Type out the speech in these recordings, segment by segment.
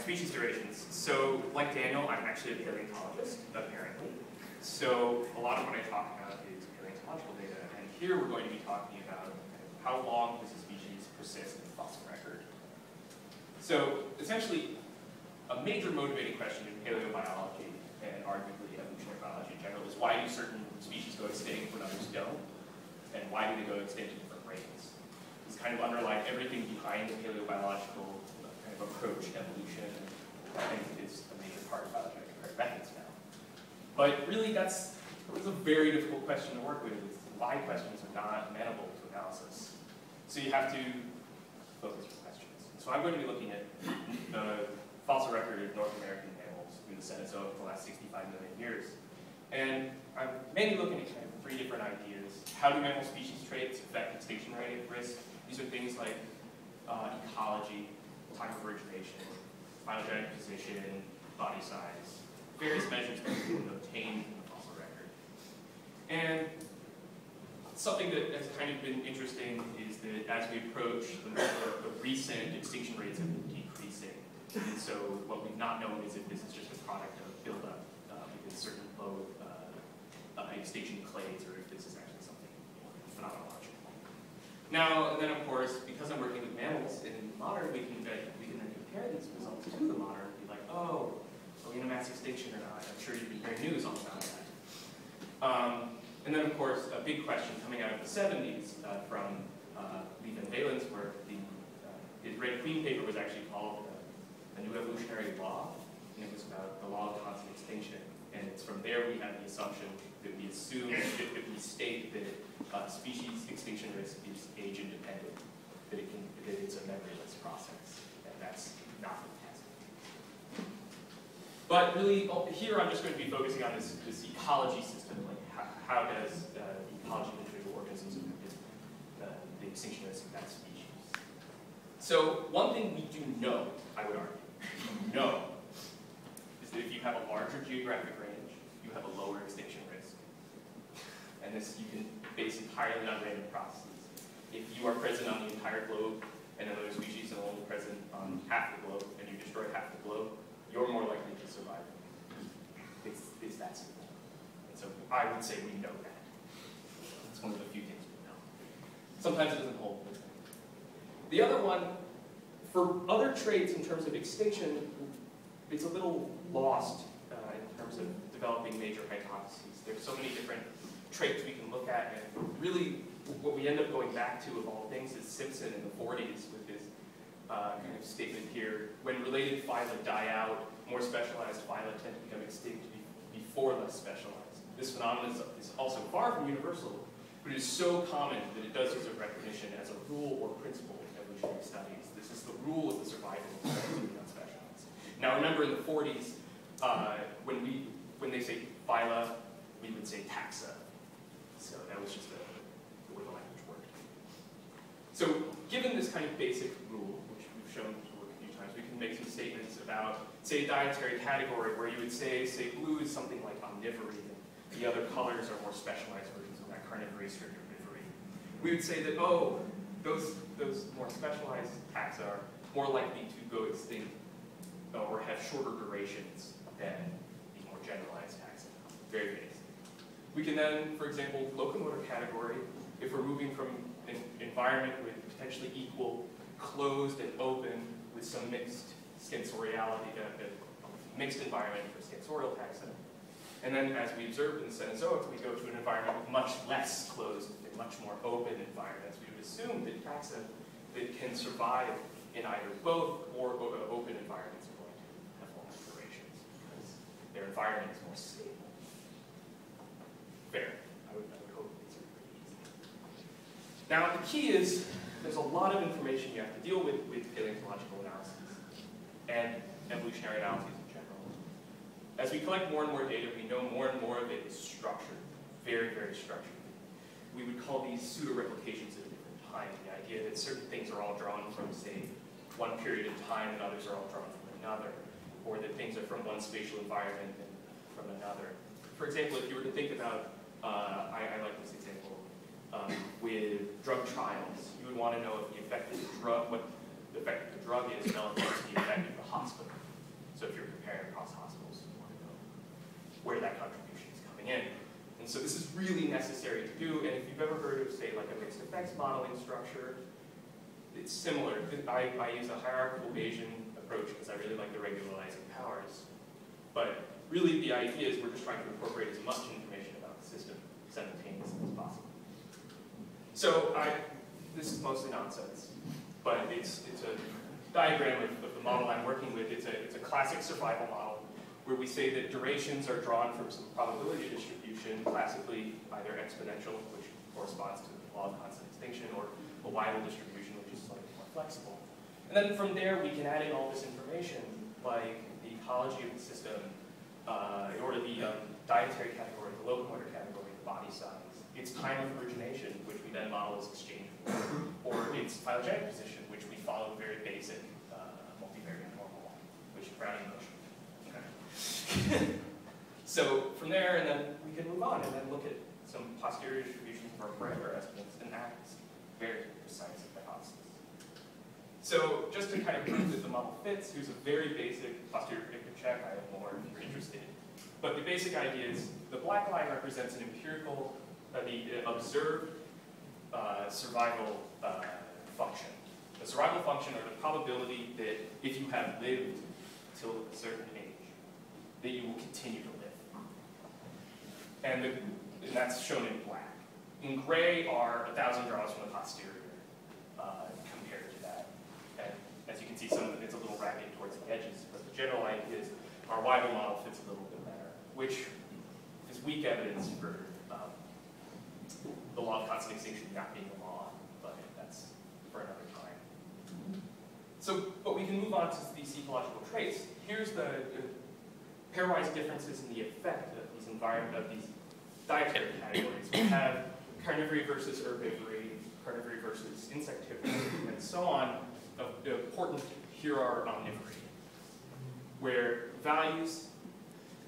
species durations. So, like Daniel, I'm actually a paleontologist, apparently. So, a lot of what I talk about is paleontological data, and here we're going to be talking about how long does a species persist in the fossil record. So, essentially, a major motivating question in paleobiology, and arguably evolutionary biology in general, is why do certain species go extinct when others don't? And why do they go extinct at different rates? This kind of underlie everything behind the paleobiological approach evolution, I think is a major part of phylogenetic methods now. But really, that's, that's a very difficult question to work with. Why questions are not amenable to analysis. So you have to focus your questions. So I'm going to be looking at the fossil record of North American mammals in the Cenozoic for the last 65 million years. And I'm mainly looking at kind of three different ideas. How do mammal species traits affect extinction rate risk? These are things like uh, ecology, time of origination, phylogenetic position, body size, various measures that we can obtain from the fossil record. And something that has kind of been interesting is that as we approach the, the recent extinction rates have been decreasing. And so what we've not known is if this is just a product of buildup uh, within certain low uh, uh, extinction clades or if this is actually something phenomenological. Now, then of course, because I'm working with mammals in modern, we can, we can then compare these results to the modern and be like, oh, are we in a mass extinction or not? I'm sure you've been hearing news on that. Um, and then, of course, a big question coming out of the 70s uh, from uh, Lee Van Valen's work, the, uh, his Red Queen paper was actually called uh, A New Evolutionary Law, and it was about the law of constant extinction. And it's from there we have the assumption that we assume, that, that we state that uh, species extinction risk is age independent, that, it can, that it's a memoryless process, and that's not fantastic. But really, oh, here I'm just going to be focusing on this, this ecology system, like how, how does uh, the ecology of individual organisms affect uh, the extinction risk of that species. So one thing we do know, I would argue, know, is that if you have a larger geographic range, you have a lower extinction risk. And this you can base entirely on random processes. If you are present on the entire globe, and another species is only present on half the globe, and you destroy half the globe, you're more likely to survive. It's, it's that simple. And so I would say we know that. It's one of the few things we know. Sometimes it doesn't hold. The other one, for other traits in terms of extinction, it's a little lost uh, in terms of developing major hypotheses. There's so many different traits we can look at, and really what we end up going back to of all things is Simpson in the 40s with his uh, kind of statement here. When related phyla die out, more specialized phyla tend to become extinct before less specialized. This phenomenon is, also far from universal, but it is so common that it does deserve recognition as a rule or principle in evolutionary studies. This is the rule of the survival of unspecialized. Now remember in the 40s, uh, when we when they say phyla, we would say taxa. So that was just a, the way the language worked. So given this kind of basic rule, which we've shown work a few times, we can make some statements about, say, a dietary category where you would say, say, blue is something like omnivory, and the other colors are more specialized versions of that carnivory, herbivory. We would say that, oh, those, those more specialized taxa are more likely to go extinct uh, or have shorter durations than these more generalized taxa. Very basic. We can then, for example, locomotor category, if we're moving from an environment with potentially equal closed and open with some mixed scansoriality, a mixed environment for scansorial taxa. And then as we observed in the Cenozoic, we go to an environment with much less closed and much more open environments. We would assume that taxa that can survive in either both or uh, open environments are going to have longer durations because their environment is more stable. Fair. I would, I would hope are pretty easy. Now the key is there's a lot of information you have to deal with with paleontological analysis and evolutionary analyses in general. As we collect more and more data, we know more and more of it is structured, very, very structured. We would call these pseudo-replications at a different time. The idea that certain things are all drawn from, say, one period of time and others are all drawn from another, or that things are from one spatial environment and from another. For example, if you were to think about, uh, I, I, like this example, um, with drug trials. You would want to know if the effective drug, what the effect of the drug is relative to the effect of the hospital. So if you're comparing across hospitals, you want to know where that contribution is coming in. And so this is really necessary to do, and if you've ever heard of, say, like a mixed effects modeling structure, it's similar. I, I use a hierarchical Bayesian approach because I really like the regularizing powers. But really the idea is we're just trying to incorporate as much information system simultaneously as possible. So I, this is mostly nonsense, but it's, it's a diagram of, of the model I'm working with. It's a, it's a classic survival model where we say that durations are drawn from some probability distribution, classically either exponential, which corresponds to the law of constant extinction, or a Weibull distribution, which is slightly more flexible. And then from there, we can add in all this information, like the ecology of the system, uh, or the um, dietary category, the locomotor category, the body size, its time of origination, which we then model as exchange, or its phylogenetic position, which we follow very basic uh, multivariate normal, which is Brownian motion. Okay. so from there, and then we can move on and then look at some posterior distributions of our parameter So just to kind of prove that the model fits, here's a very basic posterior predictive check. I have more if you're interested. But the basic idea is the black line represents an empirical, uh, the uh, observed uh, survival uh, function. The survival function or the probability that if you have lived till a certain age, that you will continue to live. And, the, and that's shown in black. In gray are a thousand draws from the posterior uh, compared to that. And as you see, some of it, it's a little ragged towards the edges, but the general idea is our Weibull model fits a little bit better, which is weak evidence for um, the law of constant extinction not being a law, but that's for another time. So, but we can move on to these ecological traits. Here's the, the pairwise differences in the effect of these environment of these dietary categories. We have carnivory versus herbivory, carnivory versus insectivory, and so on. Important here are omnivory, where values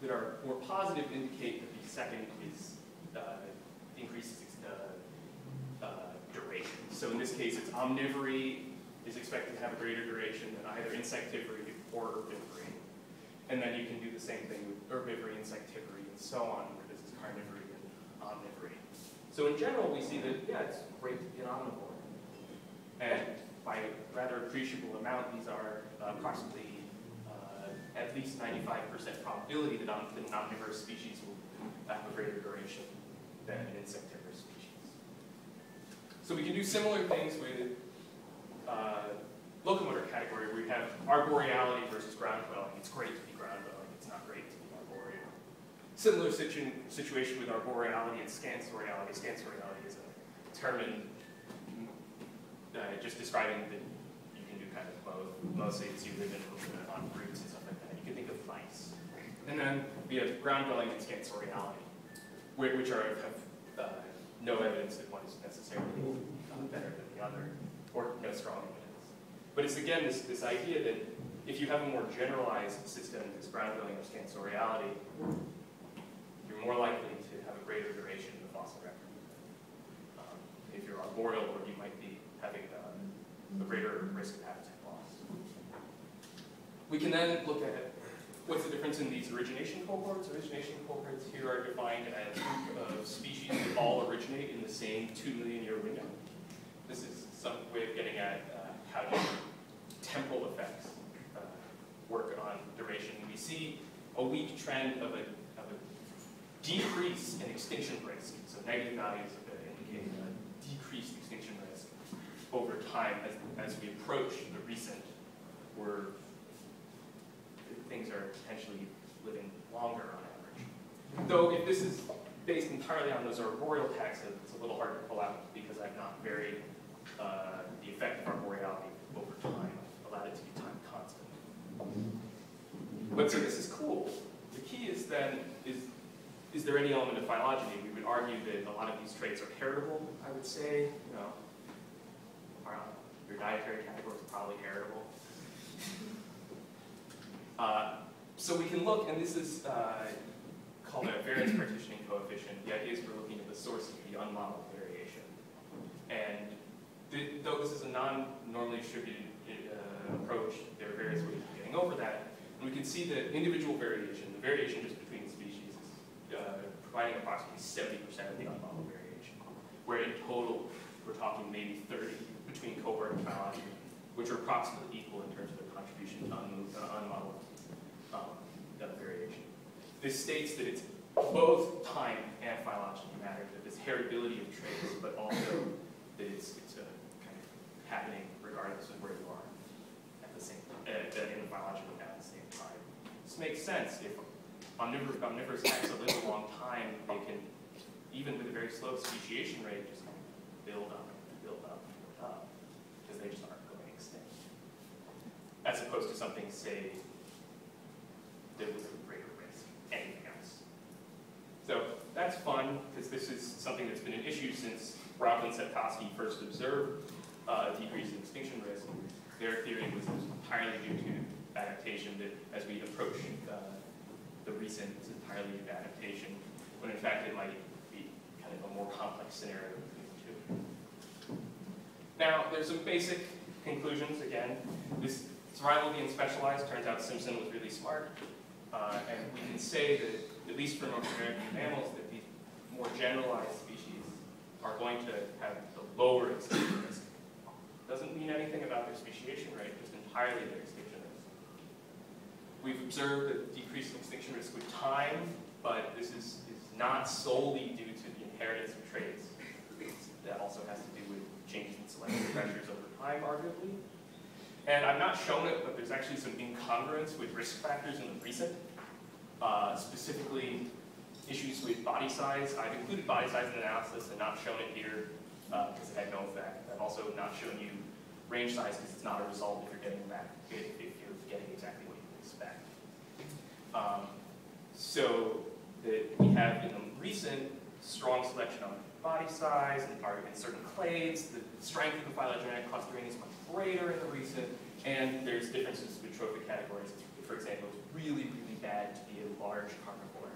that are more positive indicate that the second is uh, increases uh, uh, duration. So in this case, it's omnivory is expected to have a greater duration than either insectivory or herbivory. And then you can do the same thing with herbivory, insectivory, and so on, where this is carnivory and omnivory. So in general, we see that, yeah, it's great to be an omnivore. And by rather appreciable amount, these are uh, approximately uh, at least 95% probability that, an omnivorous species will have a greater duration than an insectivorous species. So we can do similar things with uh, locomotor category where we have arboreality versus ground dwelling. It's great to be ground dwelling, it's not great to be arboreal. Similar situ situation with arboreality and scansoriality. Scansoriality is a term in uh, just describing that you can do kind of both. Mostly it's you live in on roots and stuff like that. You can think of mice. And then we have ground dwelling and scansoriality, which are have uh, no evidence that one is necessarily uh, better than the other, or no strong evidence. But it's again this, this idea that if you have a more generalized system, this ground dwelling or scansoriality, you're more likely to have a greater duration in the fossil record. Um, if you're arboreal, or you might be having uh, a greater risk of habitat loss. We can then look at what's the difference in these origination cohorts. Origination cohorts here are defined as of species that all originate in the same two million year window. This is some way of getting at uh, how temporal effects uh, work on duration. We see a weak trend of a, of a decrease in extinction risk. So negative values indicate a decreased extinction risk over time as, as we approach the recent where things are potentially living longer on average. Though if this is based entirely on those arboreal taxa, it's a little hard to pull out because I've not varied uh, the effect of arboreality over time, allowed it to be time constant. But so this is cool. The key is then, is, is there any element of phylogeny? We would argue that a lot of these traits are heritable, I would say. You know, dietary category is probably heritable. Uh, so we can look, and this is uh, called a variance partitioning coefficient. The idea is we're looking at the source of the unmodeled variation. And th though this is a non-normally distributed uh, approach, there are various ways of getting over that. And we can see that individual variation, the variation just between species, is uh, providing approximately 70% of the unmodeled variation, where in total, we're talking maybe 30 between cohort and phylogeny, which are approximately equal in terms of their contribution to uh, unmodeled um, variation. This states that it's both time and phylogeny matter, that this heritability of traits, but also that it's, it's uh, kind of happening regardless of where you are at the same, uh, uh, in the phylogeny at the same time. This makes sense. If omnivorous, omnivorous taxa live a long time, they can, even with a very slow speciation rate, just kind of build up, build up, because they just aren't going extinct. As opposed to something, say, that was a greater risk, anything else. So that's fun, because this is something that's been an issue since Raup and Sepkoski first observed uh, a decrease in extinction risk. Their theory was was entirely due to adaptation, that as we approach uh, the recent, it's entirely due to adaptation, when in fact it might be kind of a more complex scenario between the two. Now, there's some basic conclusions, again. This survival being specialized, turns out Simpson was really smart. Uh, and we can say that, at least for North American mammals, that these more generalized species are going to have the lower extinction risk. Doesn't mean anything about their speciation rate, just entirely their extinction risk. We've observed a decrease in extinction risk with time, but this is, is not solely due to the inheritance of traits. That also has to do with changes in selective pressures over time, arguably. And I've not shown it, but there's actually some incongruence with risk factors in the recent, uh, specifically issues with body size. I've included body size in the analysis and not shown it here because it had no effect. I've also not shown you range size because it's not a result if you're getting back, if, if you're getting exactly what you expect. Um, so that we have in the recent strong selection on body size and in certain clades, the strength of the phylogenetic clustering is much greater in the recent, and there's differences between trophic categories. For example, it's really, really bad to be a large carnivore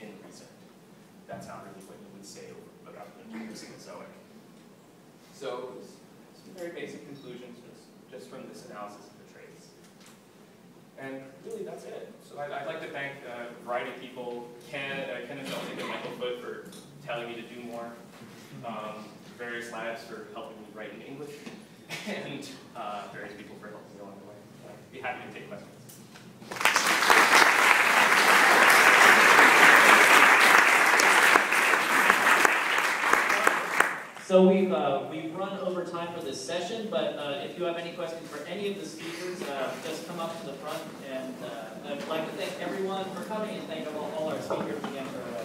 in the recent. That's not really what you would say about the Mesozoic. So some very basic conclusions just, just from this analysis of the traits. And really, that's it. So I'd, I'd like to thank uh, a variety of people, Ken, uh, Kenneth and Michael Foote for telling me to do more, um, various labs for helping me write in English, and uh, various people for helping me along the way. I'd be happy to take questions. So we've, uh, we've run over time for this session, but uh, if you have any questions for any of the speakers, uh, just come up to the front. And uh, I'd like to thank everyone for coming and thank all, all our speakers again for